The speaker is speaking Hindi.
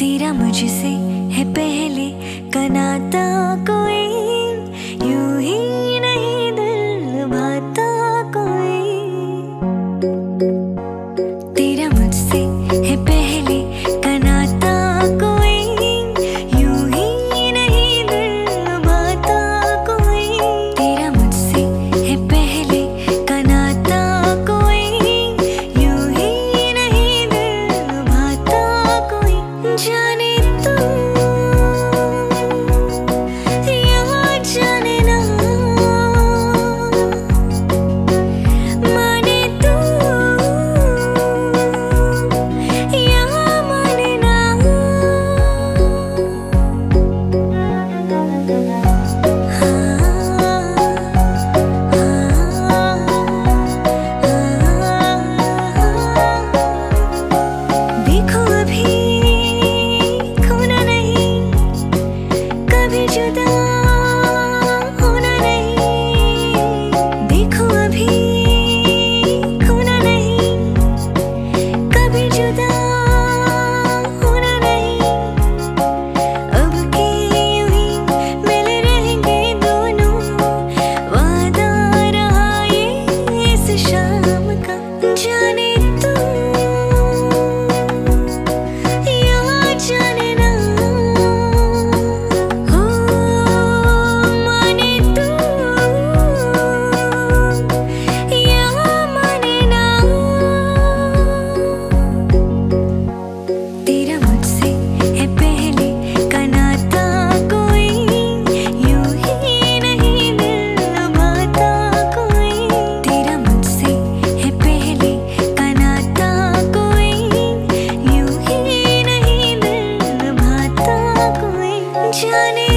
तेरा मुझसे है पहले कनाता कोई जाने